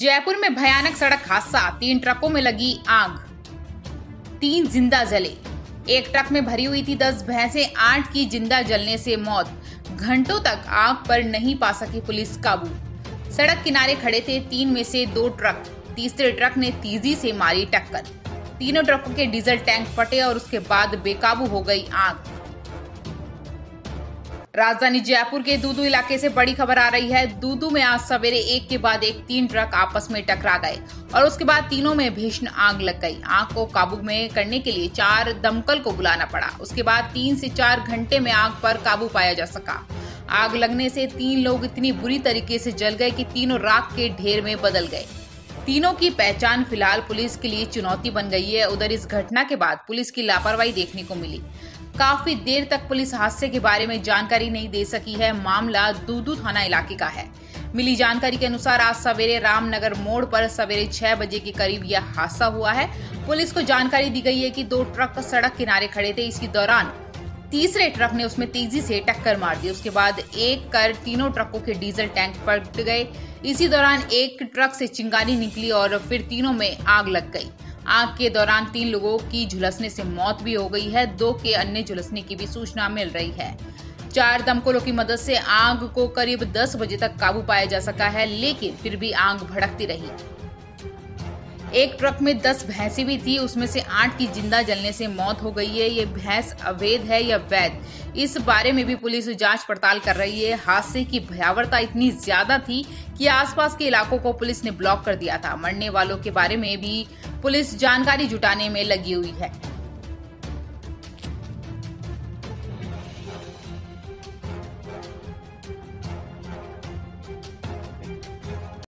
जयपुर में भयानक सड़क हादसा। तीन ट्रकों में लगी आग। तीन ज़िंदा जले। एक ट्रक में भरी हुई थी दस भैंसें, आठ की ज़िंदा जलने से मौत। घंटों तक आग पर नहीं पा सकी पुलिस काबू। सड़क किनारे खड़े थे तीन में से दो ट्रक। तीसरे ट्रक ने तेज़ी से मारी टक्कर। तीनों ट्रकों के डीजल टैंक फटे और उसके बाद बेकाबू हो गई आग। राजधानी जयपुर के दूदू इलाके से बड़ी खबर आ रही है। दूदू में आज सवेरे एक के बाद एक तीन ट्रक आपस में टकरा गए और उसके बाद तीनों में भीषण आग लग गई। आग को काबू में करने के लिए चार दमकल को बुलाना पड़ा। उसके बाद तीन से चार घंटे में आग पर काबू पाया जा सका। आग लगने से तीन लोग इतनी बुरी तरीके से जल गए कि तीनों राख के ढेर में बदल गए। तीनों की पहचान फ़िलहाल पुलिस के लिए चुनौती बन गई है। उधर इस घटना के बाद पुलिस की लापरवाही देखने को मिली। काफ़ी देर तक पुलिस हादसे के बारे में जानकारी नहीं दे सकी है। मामला दूदू थाना इलाके का है। मिली जानकारी के अनुसार आज सवेरे रामनगर मोड़ पर सवेरे छह बजे के करीब यह हादसा हुआ है। पुलिस को जानकारी दी गई है कि दो ट्रक सड़क किनारे खड़े थे। इसी दौरान तीसरे ट्रक ने उसमें तेज़ी से टक्कर मार दी। उसके बाद एक कर तीनों ट्रकों के डीजल टैंक फट गए। इसी दौरान एक ट्रक से चिंगारी निकली और फिर तीनों में आग लग गई। आग के दौरान तीन लोगों की झुलसने से मौत भी हो गई है। दो के अन्य झुलसने की भी सूचना मिल रही है। चार दमकलों की मदद से आग को करीब 10 बजे तक काबू पाया जा सका है, लेकिन फिर भी आग भड़कती रही। एक ट्रक में दस भैंसी भी थी, उसमें से आठ की ज़िंदा जलने से मौत हो गई है। ये भैंस अवैध है या वैध? इस बारे में भी पुलिस जाँच पड़ताल कर रही है। हादसे की भयावरता इतनी ज़्यादा थी कि आसपास के इलाकों को पुलिस ने ब्लॉक कर दिया था। मरने वालों के बारे में भी पुलिस जानकारी जुटाने में लगी हुई है।